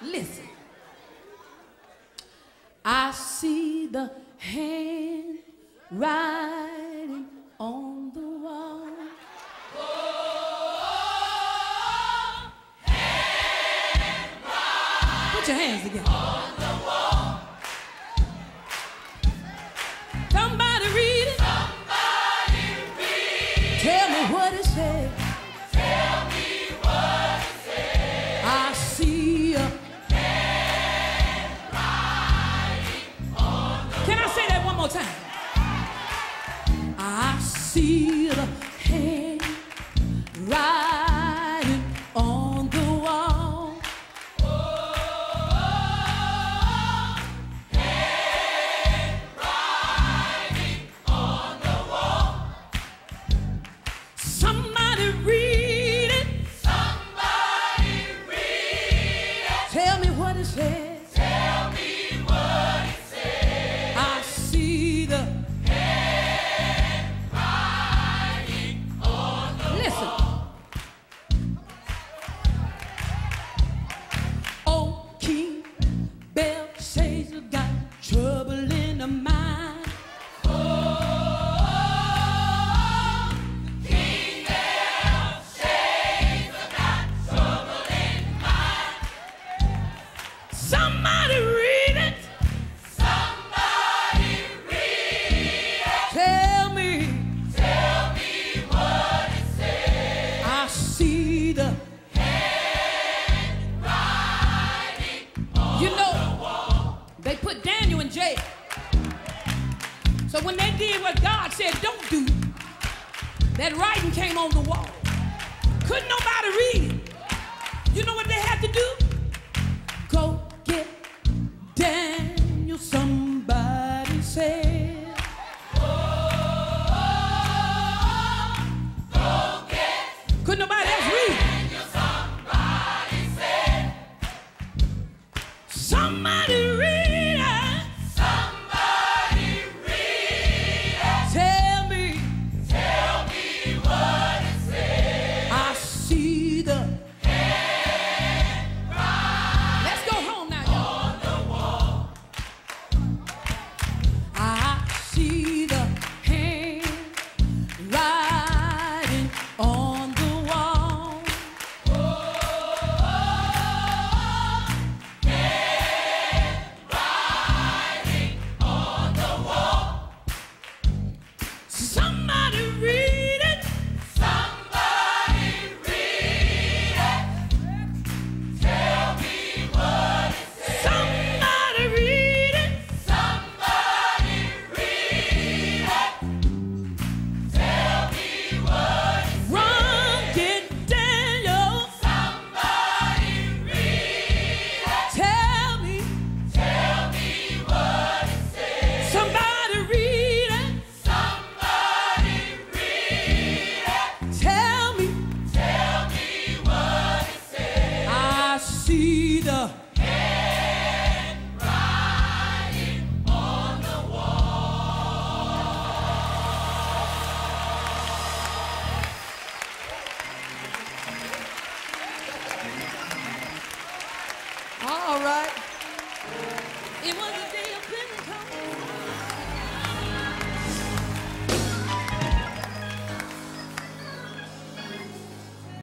Listen. I see the hand writing on the wall. Oh, oh, oh, Put your hands together. see. So when they did what God said don't do, that writing came on the wall. Couldn't nobody read it.